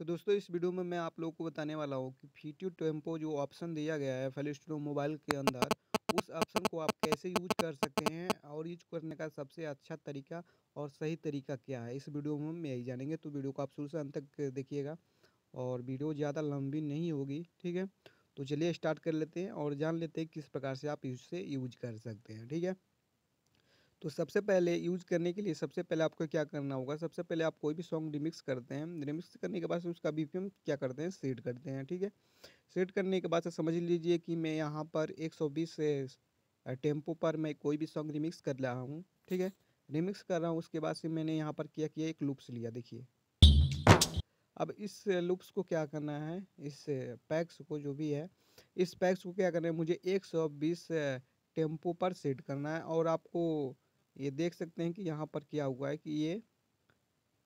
तो दोस्तों, इस वीडियो में मैं आप लोगों को बताने वाला हूँ कि वीडियो टेंपो जो ऑप्शन दिया गया है फ्ली स्टोर मोबाइल के अंदर, उस ऑप्शन को आप कैसे यूज़ कर सकते हैं और यूज़ करने का सबसे अच्छा तरीका और सही तरीका क्या है? इस वीडियो में हम यही जानेंगे। तो वीडियो को आप शुरू से अंत तक देखिएगा और वीडियो ज़्यादा लंबी नहीं होगी, ठीक है? तो चलिए स्टार्ट कर लेते हैं और जान लेते हैं किस प्रकार से आप इससे यूज़ कर सकते हैं, ठीक है? तो सबसे पहले यूज़ करने के लिए सबसे पहले आपको क्या करना होगा, सबसे पहले आप कोई भी सॉन्ग रिमिक्स करते हैं, रिमिक्स करने के बाद उसका बीपीएम क्या करते हैं, सेट करते हैं, ठीक है? सेट करने के बाद से समझ लीजिए कि मैं यहाँ पर 120 टेंपो पर मैं कोई भी सॉन्ग रिमिक्स कर रहा हूँ, ठीक है? रिमिक्स कर रहा हूँ, उसके बाद से मैंने यहाँ पर क्या, किया एक लुप्स लिया, देखिए। अब इस लुप्स को क्या करना है, इस पैक्स को जो भी है, इस पैक्स को क्या करना है, मुझे 120 टेंपो पर सेट करना है और आपको ये देख सकते हैं कि यहाँ पर क्या हुआ है कि ये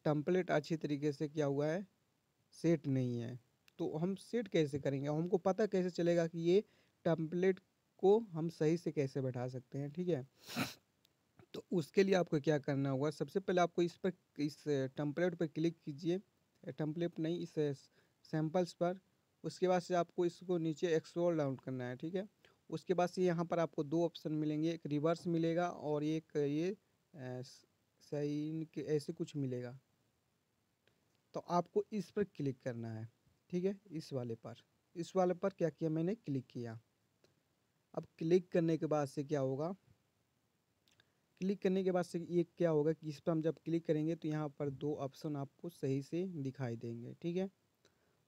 टम्पलेट अच्छी तरीके से क्या हुआ है सेट नहीं है। तो हम सेट कैसे करेंगे? हमको पता कैसे चलेगा कि ये टम्पलेट को हम सही से कैसे बैठा सकते हैं, ठीक है? तो उसके लिए आपको क्या करना होगा, सबसे पहले आपको इस पर, इस टम्पलेट पर क्लिक कीजिए। टम्पलेट नहीं, इस सैम्पल्स पर। उसके बाद से आपको इसको नीचे एक्सप्लोर डाउन करना है, ठीक है? उसके बाद से यहाँ पर आपको दो ऑप्शन मिलेंगे, एक रिवर्स मिलेगा और एक ये साइन के ऐसे कुछ मिलेगा। तो आपको इस पर क्लिक करना है, ठीक है? इस वाले पर। इस वाले पर क्या किया मैंने? क्लिक किया। अब क्लिक करने के बाद से क्या होगा? क्लिक करने के बाद से ये क्या होगा कि इस पर हम जब क्लिक करेंगे तो यहाँ पर दो ऑप्शन आपको सही से दिखाई देंगे, ठीक है?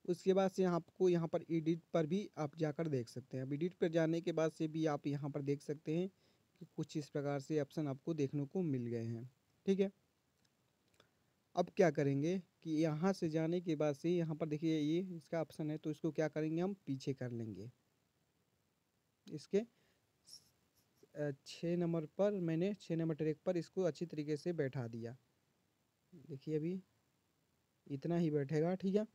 उसके बाद से आपको यहाँ पर एडिट पर भी आप जाकर देख सकते हैं। अब एडिट पर जाने के बाद से भी आप यहाँ पर देख सकते हैं कि कुछ इस प्रकार से ऑप्शन आपको देखने को मिल गए हैं। ठीक है? अब क्या करेंगे कि यहाँ से जाने के बाद से यहाँ पर देखिए ये इसका ऑप्शन है तो इसको क्या करेंगे हम पीछे कर लेंगे। इसके छः नंबर पर मैंने छः नंबर ट्रैक पर इसको अच्छी तरीके से बैठा दिया। देखिए अभी इतना ही बैठेगा, ठीक है?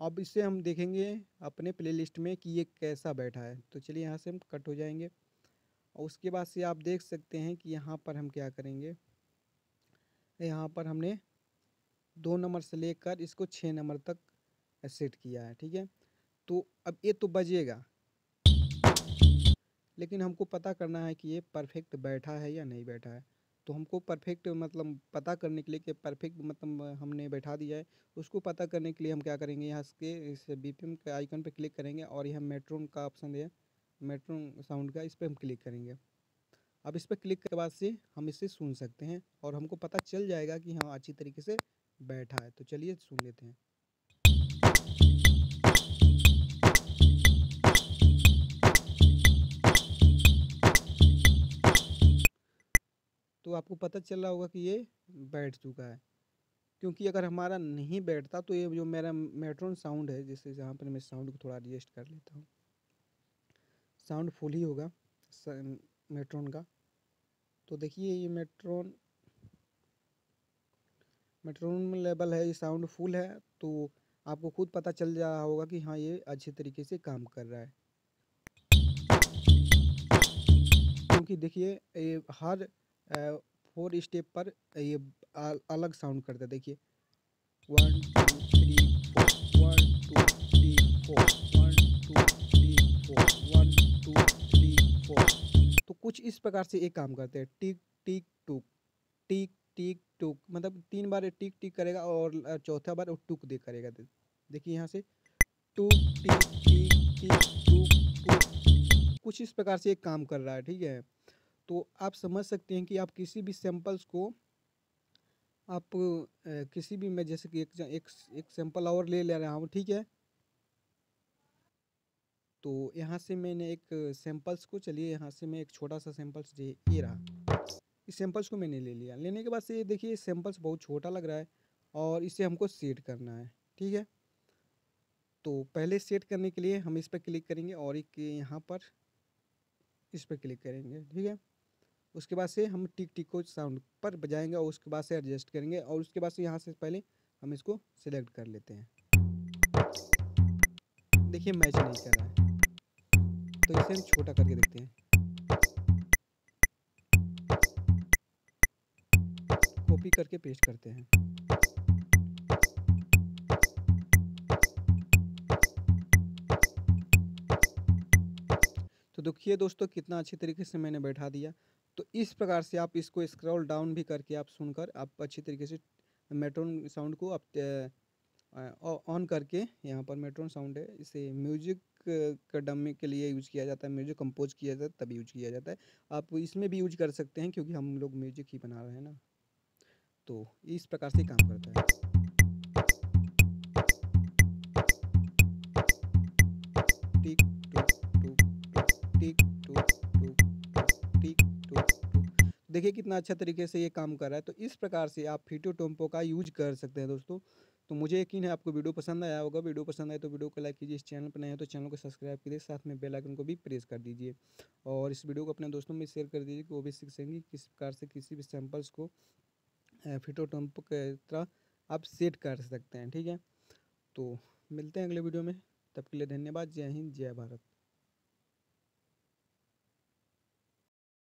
अब इससे हम देखेंगे अपने प्लेलिस्ट में कि ये कैसा बैठा है। तो चलिए यहाँ से हम कट हो जाएँगे और उसके बाद से आप देख सकते हैं कि यहाँ पर हम क्या करेंगे। यहाँ पर हमने दो नंबर से लेकर इसको छः नंबर तक सेट किया है, ठीक है? तो अब ये तो बजेगा। लेकिन हमको पता करना है कि ये परफेक्ट बैठा है या नहीं बैठा है। तो हमको परफेक्ट मतलब पता करने के लिए कि परफेक्ट मतलब हमने बैठा दिया है। उसको पता करने के लिए हम क्या करेंगे? यहाँ के इस बी के आइकन पर क्लिक करेंगे और यहाँ मेट्रोन का ऑप्शन है। मेट्रोन साउंड का इस पर हम क्लिक करेंगे। अब इस पर क्लिक के बाद से हम इसे सुन सकते हैं और हमको पता चल जाएगा कि हाँ अच्छी तरीके से बैठा है। तो चलिए सुन लेते हैं। आपको पता चल रहा होगा कि ये बैठ चुका है। क्योंकि अगर हमारा नहीं बैठता तो ये जो मेरा मेट्रोन साउंड है जैसे जहाँ पर मैं साउंड को थोड़ा एडजस्ट कर लेता हूँ। साउंड फुल ही होगा मेट्रोन का। तो देखिए ये मेट्रोन मेट्रोन लेवल है, ये साउंड फुल है तो आपको खुद पता चल जा रहा होगा कि हाँ ये अच्छे तरीके से काम कर रहा है। क्योंकि देखिए, ये हर फोर स्टेप पर ये अलग साउंड करता है। देखिए। One two three four one two three four one two three four one two three four तो कुछ इस प्रकार से एक काम करते हैं। टिक टिक, टुक। टिक टिक, टुक। मतलब तीन बार टिक टिक करेगा और चौथा बार टुक दे करेगा। देखिए यहाँ से। टुक, टिक टिक टिक, टुक टुक। कुछ इस प्रकार से एक काम कर रहा है। ठीक है। तो आप समझ सकते हैं कि आप किसी भी सैंपल्स को आप किसी भी मैं जैसे कि एक एक एक सैंपल और ले ले रहा हूँ, ठीक है? तो यहाँ से मैंने एक सैंपल्स को, चलिए यहाँ से मैं एक छोटा सा सैंपल्स ये रहा। इस सैंपल्स को मैंने ले लिया। लेने के बाद से देखिए सैंपल्स बहुत छोटा लग रहा है और इसे हमको सेट करना है, ठीक है? तो पहले सेट करने के लिए हम इस पर क्लिक करेंगे और एक यहाँ पर इस पर क्लिक करेंगे, ठीक है? उसके बाद से हम टिक टिक को साउंड पर बजाएँगे और उसके बाद से एडजस्ट करेंगे और उसके बाद से यहाँ से पहले हम इसको सिलेक्ट कर लेते हैं। देखिए मैच नहीं कर रहा है। तो इसे हम छोटा करके देखते हैं। कॉपी करके पेस्ट करते हैं। तो देखिए दोस्तों कितना अच्छे तरीके से मैंने बैठा दिया। तो इस प्रकार से आप इसको स्क्रॉल डाउन भी करके आप सुनकर आप अच्छी तरीके से मेट्रोन साउंड को आप ऑन करके यहाँ पर मेट्रोन साउंड है, इसे म्यूज़िक का डमी के लिए यूज़ किया जाता है म्यूज़िक कंपोज किया जाता है, तभी यूज़ किया जाता है। आप इसमें भी यूज़ कर सकते हैं क्योंकि हम लोग म्यूज़िक ही बना रहे हैं ना। तो इस प्रकार से काम करता है। टुक देखिए कितना अच्छा तरीके से ये काम कर रहा है। तो इस प्रकार से आप फीटो टोम्पो का यूज़ कर सकते हैं दोस्तों। तो मुझे यकीन है आपको वीडियो पसंद आया होगा। वीडियो पसंद आए तो वीडियो को लाइक कीजिए। इस चैनल पर नए हैं तो चैनल को सब्सक्राइब कीजिए। साथ में बेल आइकन को भी प्रेस कर दीजिए। और इस वीडियो को अपने दोस्तों में शेयर कर दीजिए कि वो भी सीख सकेंगे किस प्रकार से किसी भी सैम्पल्स को फिटो टम्पो के तरह आप सेट कर सकते हैं। ठीक है? तो मिलते हैं अगले वीडियो में। तब के लिए धन्यवाद। जय हिंद, जय भारत।